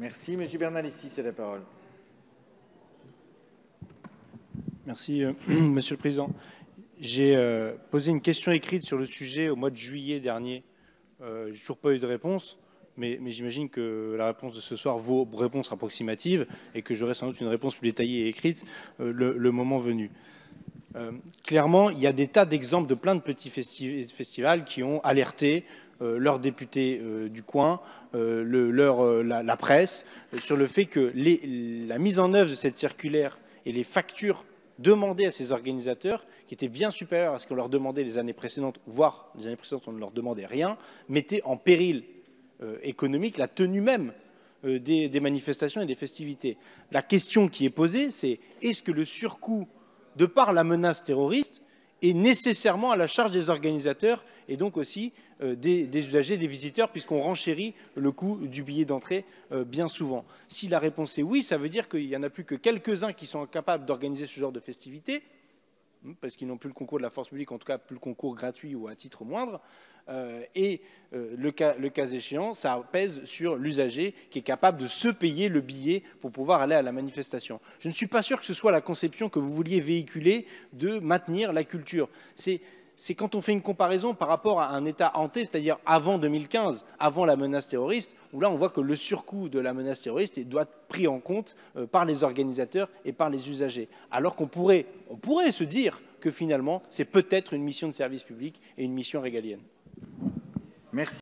Merci. Monsieur Bernalisti, c'est la parole. Merci, Monsieur le Président. J'ai euh, posé une question écrite sur le sujet au mois de juillet dernier. Euh, J'ai toujours pas eu de réponse, mais, j'imagine que la réponse de ce soir vaut réponse approximative et que j'aurai sans doute une réponse plus détaillée et écrite euh, le, moment venu. Euh, clairement, il y a des tas d'exemples de plein de petits festi festivals qui ont alerté euh, leurs députés euh, du coin, la, presse, sur le fait que la mise en œuvre de cette circulaire et les factures demandées à ces organisateurs, qui étaient bien supérieures à ce qu'on leur demandait les années précédentes, voire les années précédentes on ne leur demandait rien, mettaient en péril économique la tenue même des, des manifestations et des festivités. La question qui est posée, c'est est-ce que le surcoût, de par la menace terroriste, est nécessairement à la charge des organisateurs et donc aussi euh, des, usagers, des visiteurs, puisqu'on renchérit le coût du billet d'entrée euh, bien souvent. Si la réponse est oui, ça veut dire qu'il n'y en a plus que quelques-uns qui sont capables d'organiser ce genre de festivités, parce qu'ils n'ont plus le concours de la force publique, en tout cas plus le concours gratuit ou à titre moindre. Euh, et euh, le, cas, échéant, ça pèse sur l'usager qui est capable de se payer le billet pour pouvoir aller à la manifestation. Je ne suis pas sûr que ce soit la conception que vous vouliez véhiculer de maintenir la culture. C'est quand on fait une comparaison par rapport à un État hanté, c'est-à-dire avant 2015, avant la menace terroriste, où là on voit que le surcoût de la menace terroriste doit être pris en compte euh, par les organisateurs et par les usagers. Alors qu'on pourrait, pourrait se dire que finalement c'est peut-être une mission de service public et une mission régalienne. Merci.